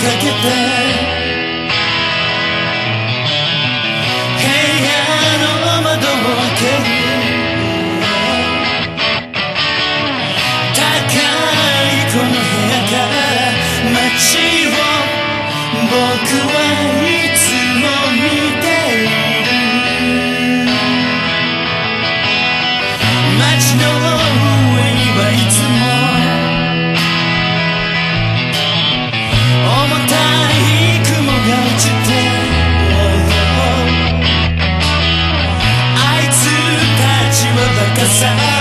take it there. outside.